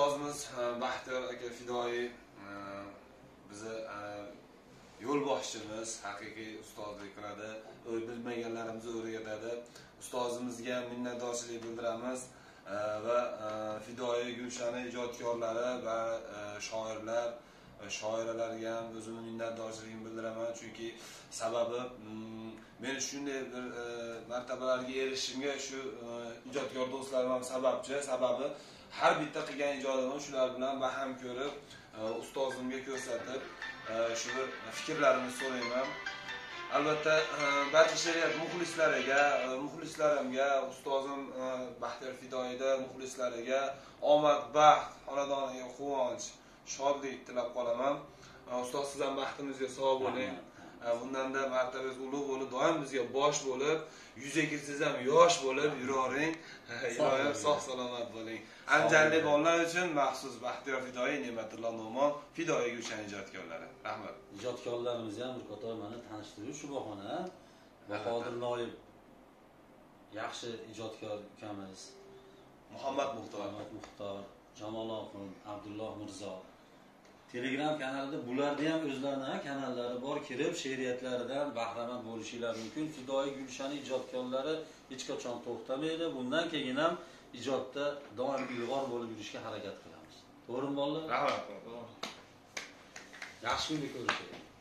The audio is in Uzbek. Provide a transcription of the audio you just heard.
ustozimiz e, baxtiyor aka fidoyi e, bizni e, yo'lboshchimiz haqiqiy ustozlik qiladi bilmaganlarimizni o'rgatadi ustozimizga minnatdorchilik bildiramiz va fidoyi gulshani ijodkorlari va shoirlar va E, shoiralarga ham o'zimni minnatdorchiligimni bildiraman. Chunki sababi mm, men shunday bir e, martabalarga erishishimga shu e, ijodkor do'stlarim ham sababchi. Sababi har bitta qilgan ijodimni shular bilan baham ko'rib ustozimga ko'rsatib shu bir fikrlarini so'rayman. Albatta barcha she'riyat muxlislariga muxlislarimga ustozim baxtiyor fidoyida muxlislariga omad baxt xonadoniga quvonch shodlik tilab qolaman. Ustoz siz ham baxtimizga sog' bo'ling. Bundanda martabangiz ulug' bo'lib doim bizga bosh bo'lib yuzaga kirsangiz ham yosh bo'lib yuravering iloyim sog' salomat bo'ling. Andijonlik bolalar uchun maxsus baxtiyor fidoyi ne'matullo no'mon fidoyi gulshan ijodkorlari. Rahmat. Ijodkorlarimizni ham bir qator mana tanishtirib shu bahona bahodir noib yaxshi ijodkor ukamiz. Muhammad muxtor. Muhammad muxtor jamol oxun abdulloh mirzo telegram kanalida bularni ham o'zlarini kanallari bor kirib she'riyatlaridan bahramand bo'lishingiz mumkin. Fidoyi gulshani ijodkorlari hech qachon to'xtamaydi. Bundan keyin ham ijodda doim ilg'or bo'lib yurishga harakat qilamiz. To'g'rimi bolalar? Rahmat yaxshi kunga ko'rishaylik